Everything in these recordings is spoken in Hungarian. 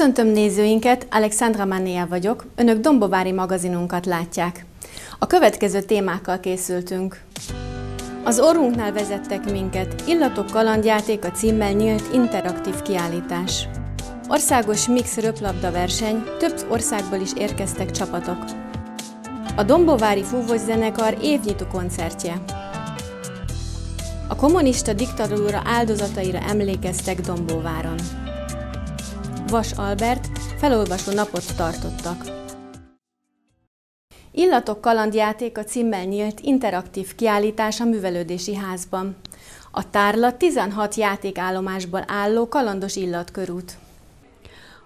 Köszöntöm nézőinket, Alexandra Manea vagyok, Önök Dombovári magazinunkat látják. A következő témákkal készültünk. Az orrunknál vezettek minket, Illatok kalandjáték a címmel nyílt interaktív kiállítás. Országos mix röplabda verseny, több országból is érkeztek csapatok. A Dombovári Fúvós Zenekar évnyitó koncertje. A kommunista diktatúra áldozataira emlékeztek Dombóváron. Vas Albert felolvasó napot tartottak. Illatok kalandjáték a címmel nyílt interaktív kiállítás a Művelődési Házban. A tárlat 16 játékállomásból álló kalandos illatkörút.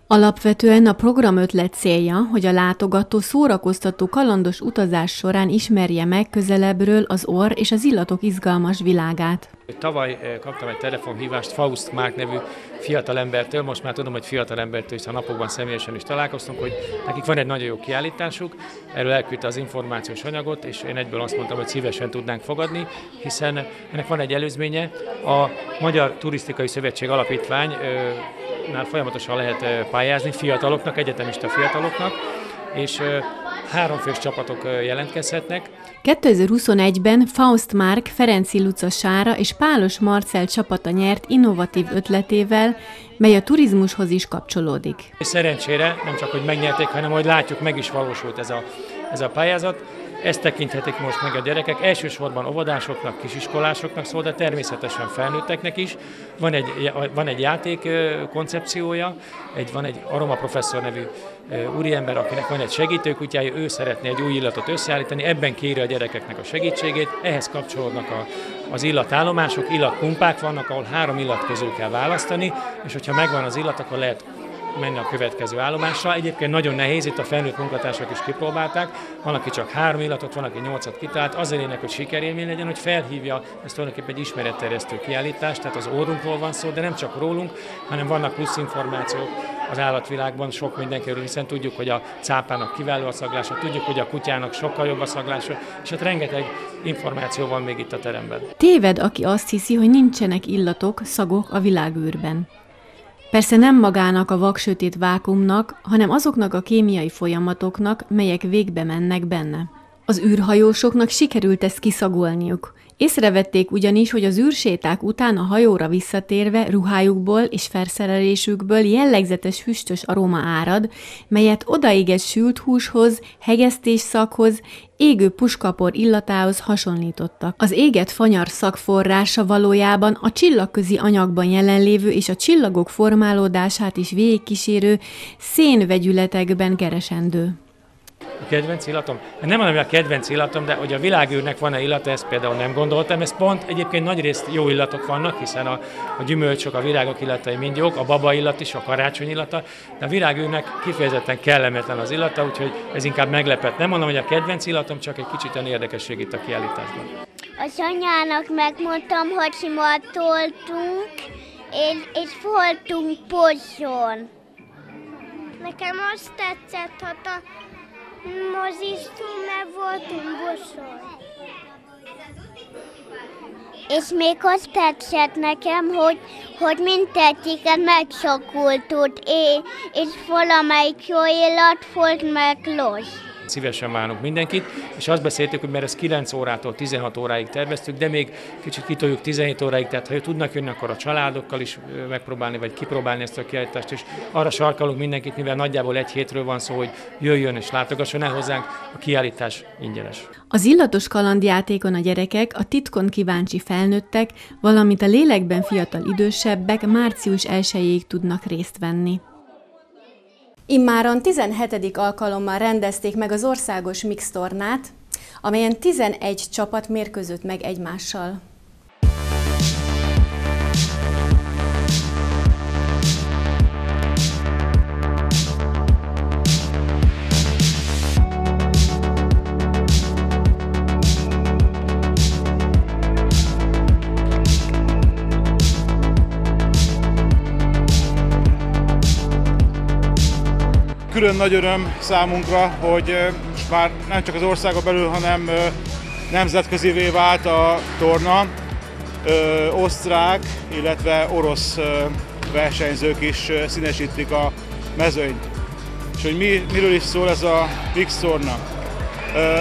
Alapvetően a program ötlet célja, hogy a látogató szórakoztató kalandos utazás során ismerje meg közelebbről az orr és az illatok izgalmas világát. Tavaly eh, kaptam egy telefonhívást Faust Márk nevű fiatalembertől, most már tudom, hogy fiatalembertől, hiszen a napokban személyesen is találkoztunk, hogy nekik van egy nagyon jó kiállításuk, erről elküldte az információs anyagot, és én egyből azt mondtam, hogy szívesen tudnánk fogadni, hiszen ennek van egy előzménye, a Magyar Turisztikai Szövetség Alapítvány nál folyamatosan lehet pályázni fiataloknak, egyetemista fiataloknak, és háromfős csapatok jelentkezhetnek. 2021-ben Faust Mark, Ferenci Luca Sára és Pálos Marcel csapata nyert innovatív ötletével, mely a turizmushoz is kapcsolódik. Szerencsére nem csak, hogy megnyerték, hanem hogy látjuk, meg is valósult ez a, ez a pályázat. Ezt tekinthetik most meg a gyerekek, elsősorban óvodásoknak, kisiskolásoknak szól, de természetesen felnőtteknek is. Van egy, van egy játék koncepciója, egy, van egy Aroma professzor nevű úriember, akinek van egy segítőkutyája, ő szeretné egy új illatot összeállítani, ebben kéri a gyerekeknek a segítségét, ehhez kapcsolódnak a, az illatállomások, illatpumpák vannak, ahol három illat közül kell választani, és hogyha megvan az illat, akkor lehet menni a következő állomásra. Egyébként nagyon nehéz, itt a felnőtt munkatársak is kipróbálták, van, aki csak három illatot, van, aki nyolcat kitalált, azért ének, hogy sikerélmény legyen, hogy felhívja, ez tulajdonképpen egy ismeretterjesztő kiállítás, tehát az órunkról van szó, de nem csak rólunk, hanem vannak plusz információk az állatvilágban sok mindenkiről, hiszen tudjuk, hogy a cápának kiváló a szaglása, tudjuk, hogy a kutyának sokkal jobb a szaglása, és hát rengeteg információ van még itt a teremben. Téved, aki azt hiszi, hogy nincsenek illatok, szagok a világűrben. Persze nem magának a vaksötét vákumnak, hanem azoknak a kémiai folyamatoknak, melyek végbe mennek benne. Az űrhajósoknak sikerült ezt kiszagolniuk. Észrevették ugyanis, hogy az űrséták után a hajóra visszatérve ruhájukból és felszerelésükből jellegzetes füstös aroma árad, melyet odaéget sült húshoz, szakhoz, égő puskapor illatához hasonlítottak. Az éget fanyar szakforrása valójában a csillagközi anyagban jelenlévő és a csillagok formálódását is végigkísérő szénvegyületekben keresendő. A kedvenc illatom? Nem mondom, hogy a kedvenc illatom, de hogy a világűrnek van-e illata, ezt például nem gondoltam. Ez pont egyébként nagy részt jó illatok vannak, hiszen a, a gyümölcsök, a virágok illatai mind jók, a baba illat is, a karácsony illata, de a világűrnek kifejezetten kellemetlen az illata, úgyhogy ez inkább meglepett. Nem mondom, hogy a kedvenc illatom, csak egy kicsit olyan érdekesség itt a kiállításban. Az anyának megmondtam, hogy simatoltunk, és, és voltunk pozson. Nekem azt tetszett, hogy a moziztunk, mert voltunk buszon. És még azt tetszett nekem, hogy, hogy mindegyiket megszakultott, és valamelyik jó élet volt meg los szívesen várunk mindenkit, és azt beszéltük, hogy mert ez 9 órától 16 óráig terveztük, de még kicsit kitoljuk 17 óráig, tehát ha tudnak jönni, akkor a családokkal is megpróbálni, vagy kipróbálni ezt a kiállítást, és arra sarkalunk mindenkit, mivel nagyjából egy hétről van szó, hogy jöjjön és látogasson el hozzánk, a kiállítás ingyenes. Az illatos kalandjátékon a gyerekek, a titkon kíváncsi felnőttek, valamint a lélekben fiatal idősebbek március 1 tudnak részt venni. Immáron 17. alkalommal rendezték meg az országos mixtornát, amelyen 11 csapat mérkőzött meg egymással. Külön nagy öröm számunkra, hogy most már nem csak az országon belül, hanem nemzetközivé vált a torna. Osztrák, illetve orosz versenyzők is színesítik a mezőnyt. És hogy mi, miről is szól ez a Mix torna.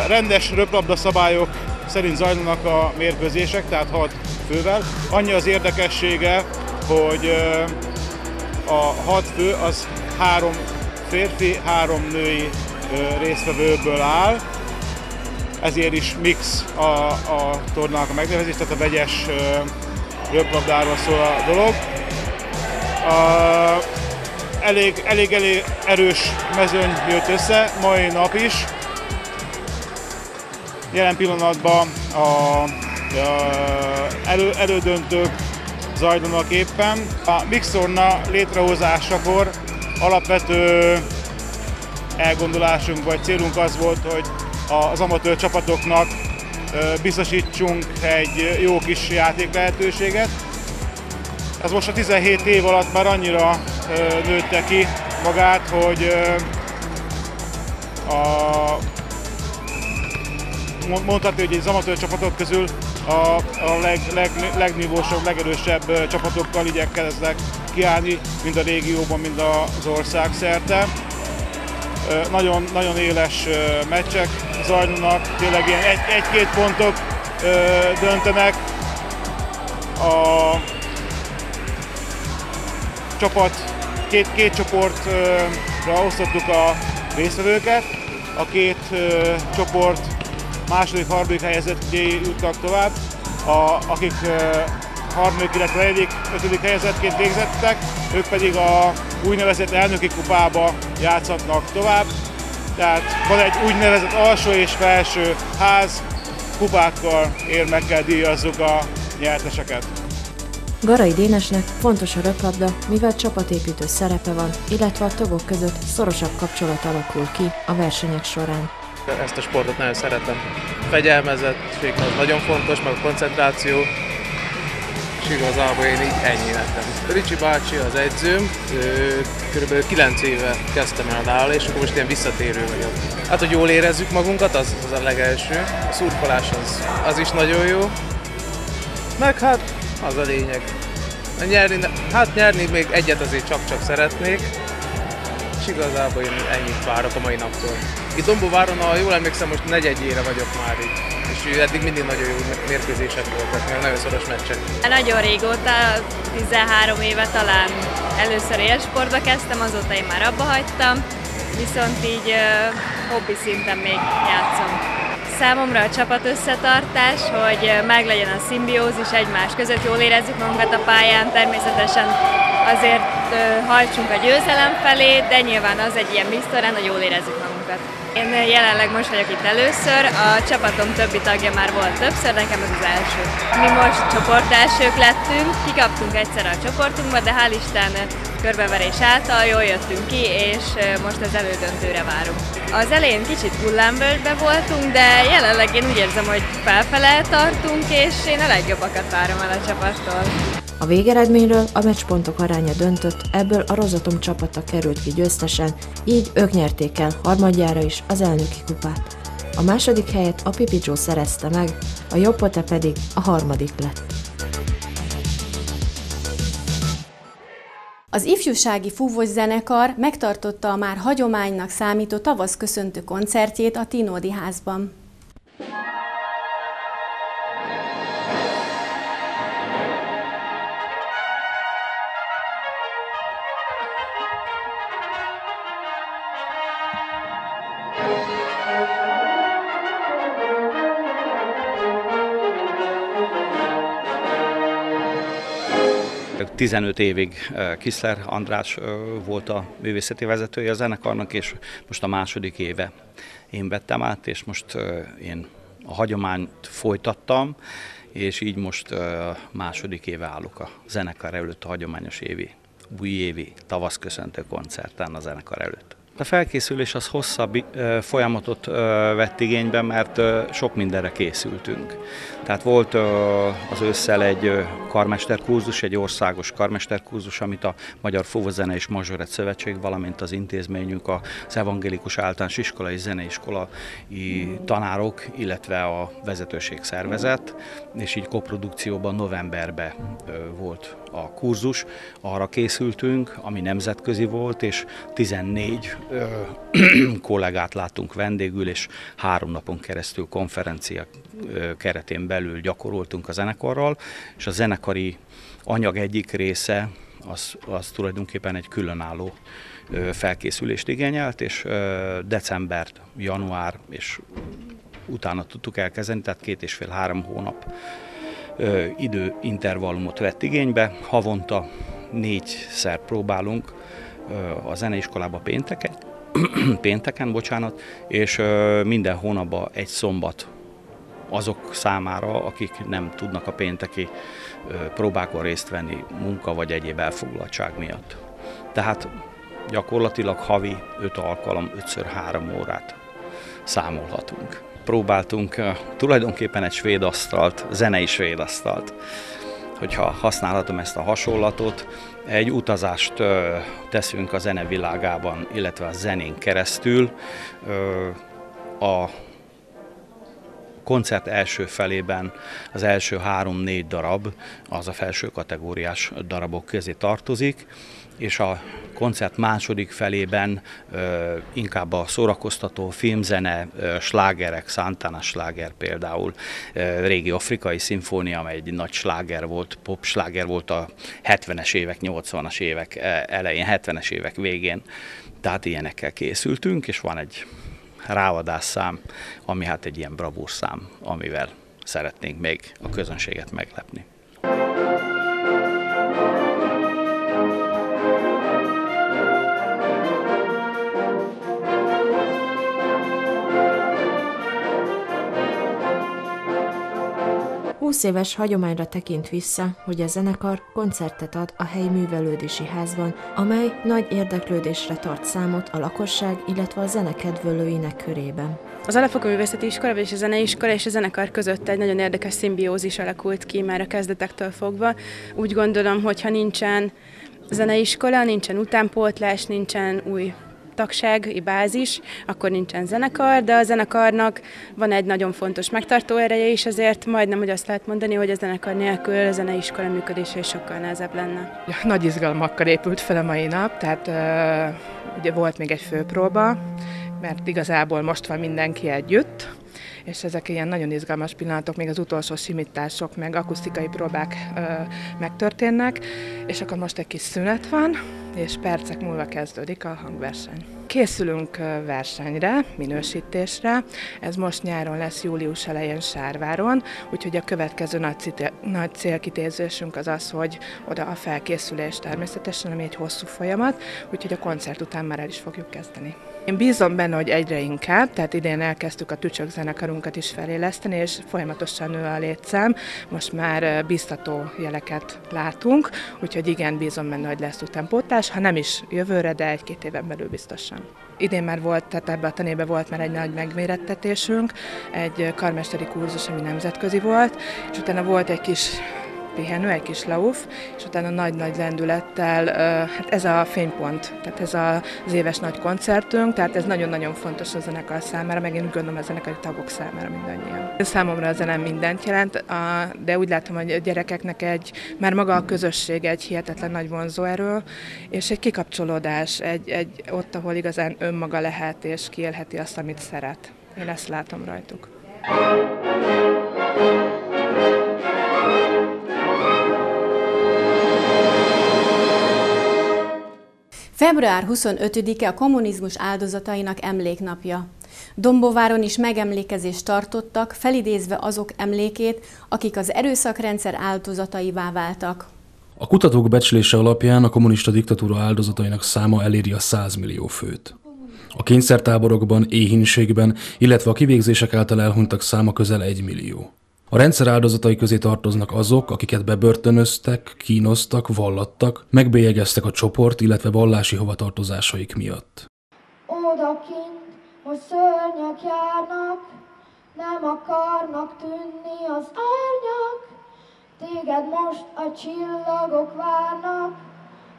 Rendes röplabda szabályok szerint zajlanak a mérkőzések, tehát 6 fővel. Annyi az érdekessége, hogy a 6 fő az három férfi, három női résztvevőből áll, ezért is mix a, a tornának a megnevezés, tehát a vegyes röplabdáról szól a dolog. A, elég, elég, elég erős mezőny jött össze, mai nap is. Jelen pillanatban a, a elő, elődöntők zajlanak éppen. A Mixorna létrehozásakor alapvető elgondolásunk vagy célunk az volt, hogy az amatőr csapatoknak biztosítsunk egy jó kis játék lehetőséget. Ez most a 17 év alatt már annyira nőtte ki magát, hogy a, mondhatni, hogy az amatőr csapatok közül a, a leg, leg, legnívósabb, legerősebb csapatokkal igyekeznek kiállni, mind a régióban, mind az ország szerte. Nagyon, nagyon éles meccsek zajlanak, tényleg ilyen egy, egy-két pontok döntenek. A csapat, két, két csoportra osztottuk a résztvevőket. A két csoport második, harmadik helyezettjé jutnak tovább, a, akik harmadik, illetve negyedik, ötödik helyezettként végzettek, ők pedig a úgynevezett elnöki kupába játszhatnak tovább. Tehát van egy úgynevezett alsó és felső ház, kupákkal érmekkel díjazzuk a nyerteseket. Garai Dénesnek fontos a röplabda, mivel csapatépítő szerepe van, illetve a tagok között szorosabb kapcsolat alakul ki a versenyek során. Ezt a sportot nagyon szeretem. A fegyelmezettség az nagyon fontos, meg a koncentráció, és igazából én így ennyi lettem. Ricsi bácsi az edzőm, kb. 9 éve kezdtem el nála, és akkor most ilyen visszatérő vagyok. Hát, hogy jól érezzük magunkat, az, az a legelső. A szurkolás az, az is nagyon jó. Meg hát az a lényeg. Nyerni, hát nyerni még egyet azért csak-csak szeretnék, és igazából én ennyit várok a mai naptól. Itt Dombováron, ha jól emlékszem, most negyedjére vagyok már itt, és eddig mindig nagyon jó mérkőzések voltak, meg nagyon szoros meccsek. Nagyon régóta, 13 éve talán először élsportba kezdtem, azóta én már abba hagytam, viszont így uh, hobbi szinten még játszom. Számomra a csapat összetartás, hogy meglegyen a szimbiózis egymás között, jól érezzük magunkat a pályán, természetesen azért hajtsunk a győzelem felé, de nyilván az egy ilyen biztorán, hogy jól érezzük magunkat. Én jelenleg most vagyok itt először, a csapatom többi tagja már volt többször, nekem ez az első. Mi most csoportelsők lettünk, kikaptunk egyszer a csoportunkba, de hál' Isten körbeverés által jól jöttünk ki, és most az elődöntőre várunk. Az elején kicsit hullámvölgybe voltunk, de jelenleg én úgy érzem, hogy felfele tartunk, és én a legjobbakat várom el a csapattól. A végeredményről a meccspontok aránya döntött, ebből a Rozatom csapata került ki győztesen, így ők nyerték el harmadjára is az elnöki kupát. A második helyet a Pipicsó szerezte meg, a Joppote pedig a harmadik lett. Az ifjúsági fúvós zenekar megtartotta a már hagyománynak számító tavasz köszöntő koncertjét a Tinódi házban. 15 évig Kiszler András volt a művészeti vezetője a zenekarnak, és most a második éve én vettem át, és most én a hagyományt folytattam, és így most második éve állok a zenekar előtt a hagyományos évi, újévi tavaszköszöntő koncerten a zenekar előtt. A felkészülés az hosszabb folyamatot vett igénybe, mert sok mindenre készültünk. Tehát volt az ősszel egy karmesterkurzus, egy országos karmesterkurzus, amit a Magyar Fúvozene és Mazsoret Szövetség, valamint az intézményünk, az Evangélikus Általános Iskola és Zeneiskolai tanárok, illetve a vezetőség szervezett, és így koprodukcióban novemberben volt a kurzus, arra készültünk, ami nemzetközi volt, és 14 ö, kollégát láttunk vendégül, és három napon keresztül konferencia keretén belül gyakoroltunk a zenekarral, és a zenekari anyag egyik része az, az tulajdonképpen egy különálló felkészülést igényelt, és december, január és utána tudtuk elkezdeni, tehát két és fél-három hónap időintervallumot vett igénybe. Havonta négyszer próbálunk a zeneiskolába pénteken, pénteken, bocsánat, és minden hónapban egy szombat azok számára, akik nem tudnak a pénteki próbákon részt venni munka vagy egyéb elfoglaltság miatt. Tehát gyakorlatilag havi 5 alkalom, 5 3 órát számolhatunk próbáltunk tulajdonképpen egy svéd asztalt, zenei svéd asztalt, hogyha használhatom ezt a hasonlatot, egy utazást teszünk a zene világában, illetve a zenén keresztül. A koncert első felében az első három-négy darab az a felső kategóriás darabok közé tartozik, és a koncert második felében ö, inkább a szórakoztató filmzene, ö, slágerek, Santana sláger például, ö, régi afrikai szimfónia, amely egy nagy sláger volt, pop sláger volt a 70-es évek, 80-as évek elején, 70-es évek végén. Tehát ilyenekkel készültünk, és van egy ráadásszám, ami hát egy ilyen bravúrszám, amivel szeretnénk még a közönséget meglepni. Húsz éves hagyományra tekint vissza, hogy a zenekar koncertet ad a helyi művelődési házban, amely nagy érdeklődésre tart számot a lakosság, illetve a zenekedvölőinek körében. Az Alapfokú Művészeti Iskola és a Zeneiskola és a zenekar között egy nagyon érdekes szimbiózis alakult ki már a kezdetektől fogva. Úgy gondolom, hogy ha nincsen zeneiskola, nincsen utánpótlás, nincsen új tagsági bázis, akkor nincsen zenekar, de a zenekarnak van egy nagyon fontos megtartó ereje is, ezért majdnem, hogy azt lehet mondani, hogy a zenekar nélkül a zeneiskola működése is sokkal nehezebb lenne. Nagy izgalmakkal épült fel a mai nap, tehát ugye volt még egy főpróba, mert igazából most van mindenki együtt, és ezek ilyen nagyon izgalmas pillanatok, még az utolsó simítások, meg akusztikai próbák ö, megtörténnek, és akkor most egy kis szünet van, és percek múlva kezdődik a hangverseny. Készülünk versenyre, minősítésre, ez most nyáron lesz július elején Sárváron, úgyhogy a következő nagy, cite, nagy célkitézésünk az az, hogy oda a felkészülés természetesen, ami egy hosszú folyamat, úgyhogy a koncert után már el is fogjuk kezdeni. Én bízom benne, hogy egyre inkább, tehát idén elkezdtük a tücsök zenekarunkat is feléleszteni, és folyamatosan nő a létszám. Most már biztató jeleket látunk, úgyhogy igen, bízom benne, hogy lesz utánpótlás, ha nem is jövőre, de egy-két éven belül biztosan. Idén már volt, tehát ebbe a tanébe volt már egy nagy megmérettetésünk, egy karmesteri kurzus, ami nemzetközi volt, és utána volt egy kis pihenő, egy kis lauf, és utána nagy-nagy lendülettel, hát ez a fénypont, tehát ez az éves nagy koncertünk, tehát ez nagyon-nagyon fontos a zenekar számára, meg én gondolom a zenekari tagok számára mindannyian. Számomra a zene mindent jelent, de úgy látom, hogy a gyerekeknek egy, már maga a közösség egy hihetetlen nagy vonzóerő, és egy kikapcsolódás, egy, egy ott, ahol igazán önmaga lehet, és kiélheti azt, amit szeret. Én ezt látom rajtuk. Február 25-e a kommunizmus áldozatainak emléknapja. Dombováron is megemlékezést tartottak, felidézve azok emlékét, akik az erőszakrendszer áldozataivá váltak. A kutatók becslése alapján a kommunista diktatúra áldozatainak száma eléri a 100 millió főt. A kényszertáborokban, éhínségben, illetve a kivégzések által elhunytak száma közel 1 millió. A rendszer áldozatai közé tartoznak azok, akiket bebörtönöztek, kínoztak, vallattak, megbélyegeztek a csoport, illetve vallási hovatartozásaik miatt. odakint most szörnyek járnak, nem akarnak tűnni az árnyak, téged most a csillagok várnak,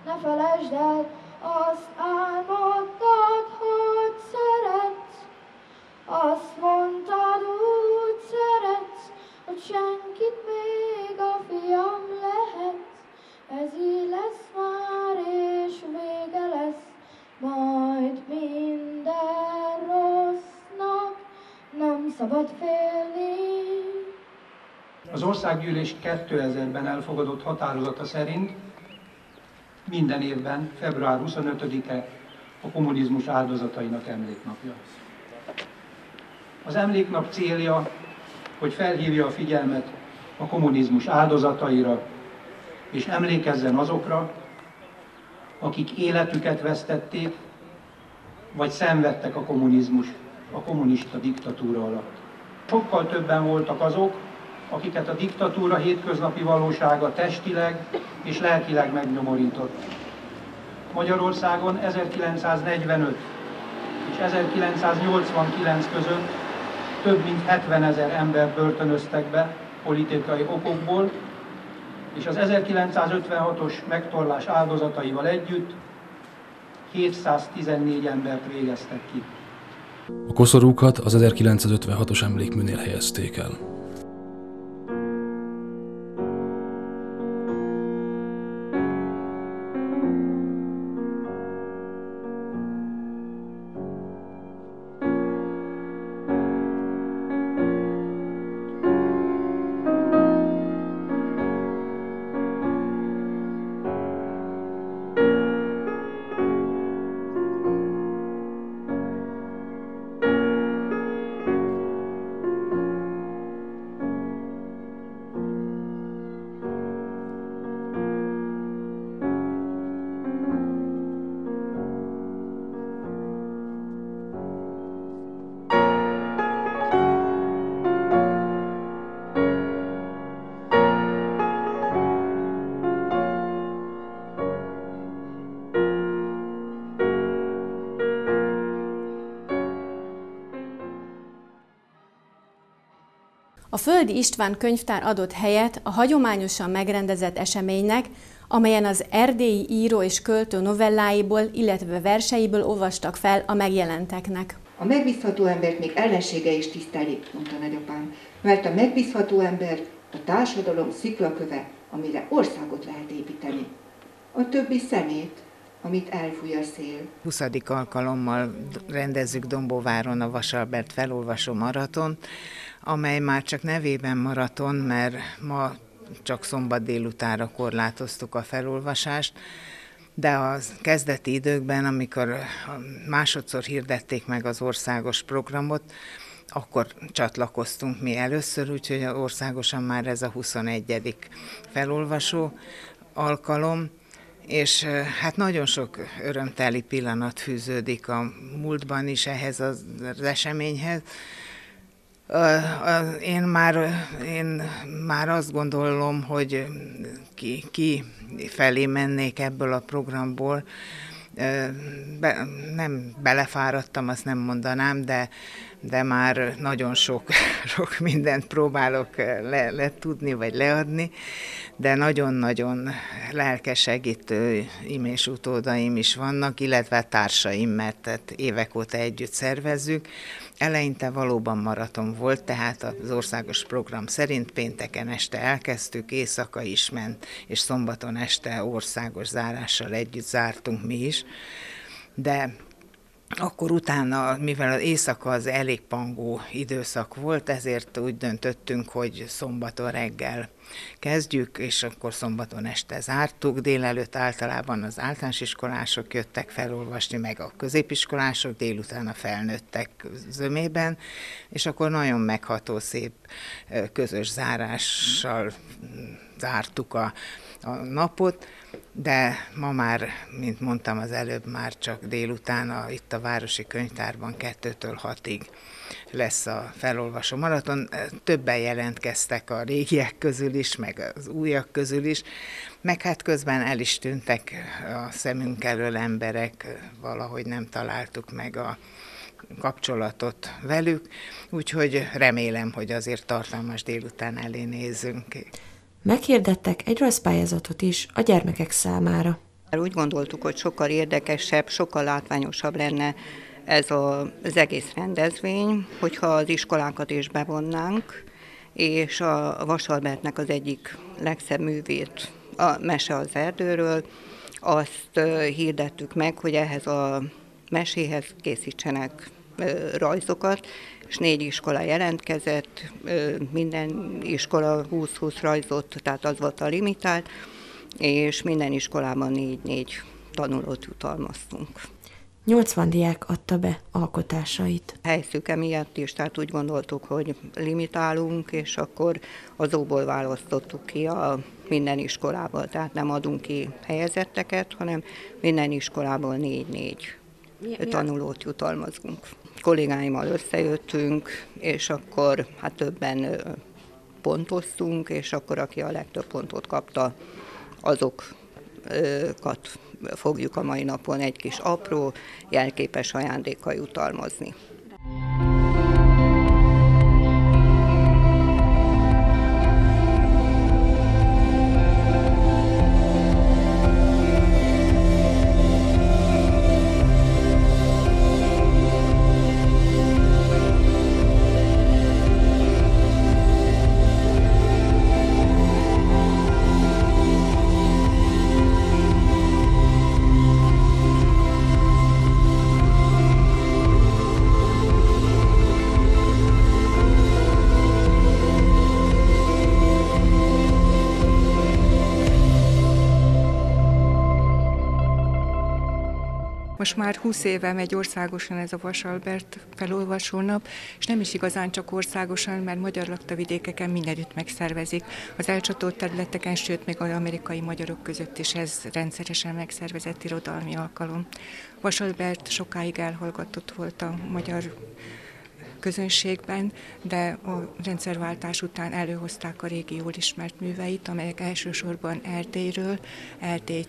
ne felejtsd el azt álmodtad, hogy szeretsz, azt mondtad úgy szeretsz, hogy senkit még a fiam lehet. Ez így lesz már, és vége lesz majd minden rossznak, nem szabad félni. Az országgyűlés 2000-ben elfogadott határozata szerint minden évben február 25-e a kommunizmus áldozatainak emléknapja. Az emléknap célja, hogy felhívja a figyelmet a kommunizmus áldozataira, és emlékezzen azokra, akik életüket vesztették, vagy szenvedtek a kommunizmus, a kommunista diktatúra alatt. Sokkal többen voltak azok, akiket a diktatúra hétköznapi valósága testileg és lelkileg megnyomorított. Magyarországon 1945 és 1989 között több mint 70 ezer ember börtönöztek be politikai okokból, és az 1956-os megtorlás áldozataival együtt 714 embert végeztek ki. A koszorúkat az 1956-os emlékműnél helyezték el. Földi István könyvtár adott helyet a hagyományosan megrendezett eseménynek, amelyen az erdélyi író és költő novelláiból, illetve verseiből olvastak fel a megjelenteknek. A megbízható embert még ellensége is tiszteli, mondta nagyapám, mert a megbízható ember a társadalom sziklaköve, amire országot lehet építeni. A többi szemét, amit elfúj a szél. 20. alkalommal rendezzük Dombóváron a Vasalbert felolvasó maraton, amely már csak nevében maraton, mert ma csak szombat délutára korlátoztuk a felolvasást, de a kezdeti időkben, amikor másodszor hirdették meg az országos programot, akkor csatlakoztunk mi először, úgyhogy országosan már ez a 21. felolvasó alkalom, és hát nagyon sok örömteli pillanat fűződik a múltban is ehhez az eseményhez, én már, én már azt gondolom, hogy ki, ki felé mennék ebből a programból. Be, nem belefáradtam, azt nem mondanám, de, de már nagyon sok, sok mindent próbálok le, letudni vagy leadni, de nagyon-nagyon lelkes segítő imés utódaim is vannak, illetve társaim, mert tehát évek óta együtt szervezzük. Eleinte valóban maraton volt, tehát az országos program szerint pénteken este elkezdtük, éjszaka is ment, és szombaton este országos zárással együtt zártunk mi is. De akkor utána, mivel az éjszaka az elég pangó időszak volt, ezért úgy döntöttünk, hogy szombaton reggel kezdjük, és akkor szombaton este zártuk. Délelőtt általában az általános iskolások jöttek felolvasni, meg a középiskolások, délután a felnőttek zömében, és akkor nagyon megható, szép közös zárással zártuk a, a napot de ma már, mint mondtam az előbb, már csak délután a, itt a Városi Könyvtárban 2-től 6-ig lesz a felolvasó maraton. Többen jelentkeztek a régiek közül is, meg az újak közül is, meg hát közben el is tűntek a szemünk elől emberek, valahogy nem találtuk meg a kapcsolatot velük, úgyhogy remélem, hogy azért tartalmas délután elé nézünk. Meghirdettek egy rajzpályázatot is a gyermekek számára. Úgy gondoltuk, hogy sokkal érdekesebb, sokkal látványosabb lenne ez a, az egész rendezvény, hogyha az iskolákat is bevonnánk, és a Vasalbertnek az egyik legszebb művét, a Mese az erdőről, azt hirdettük meg, hogy ehhez a meséhez készítsenek rajzokat, és négy iskola jelentkezett, minden iskola 20-20 rajzot, tehát az volt a limitált, és minden iskolában négy-négy tanulót jutalmaztunk. 80 diák adta be alkotásait. Helyszüke miatt is, tehát úgy gondoltuk, hogy limitálunk, és akkor azokból választottuk ki a minden iskolából, tehát nem adunk ki helyezetteket, hanem minden iskolából négy-négy tanulót jutalmazunk. Kollégáimmal összejöttünk, és akkor hát többen pontoztunk, és akkor aki a legtöbb pontot kapta, azokat fogjuk a mai napon egy kis apró, jelképes ajándékkal jutalmazni. Most már 20 éve megy országosan ez a Vasalbert felolvasónap, és nem is igazán csak országosan, mert magyar laktavidékeken mindenütt megszervezik. Az elcsatolt területeken, sőt még az amerikai magyarok között is ez rendszeresen megszervezett irodalmi alkalom. Vasalbert sokáig elhallgatott volt a magyar közönségben, de a rendszerváltás után előhozták a régi jól ismert műveit, amelyek elsősorban Erdélyről, Erdély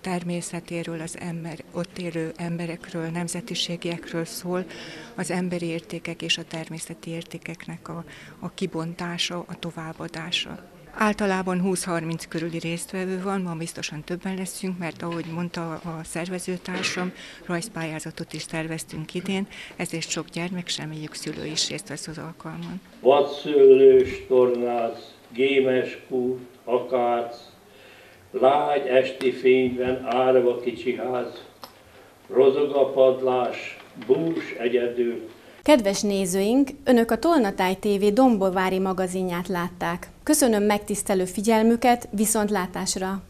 természetéről, az ember, ott élő emberekről, nemzetiségiekről szól, az emberi értékek és a természeti értékeknek a, a kibontása, a továbbadása. Általában 20-30 körüli résztvevő van, ma biztosan többen leszünk, mert ahogy mondta a szervezőtársam, rajzpályázatot is terveztünk idén, ezért sok gyermek, semmiük szülő is részt vesz az alkalmon. Vadszőlős, tornász, gémes kút, akác, lágy esti fényben árva kicsi ház, rozog a padlás, bús egyedül, Kedves nézőink, Önök a Tolnatáj TV Dombovári magazinját látták. Köszönöm megtisztelő figyelmüket, viszontlátásra!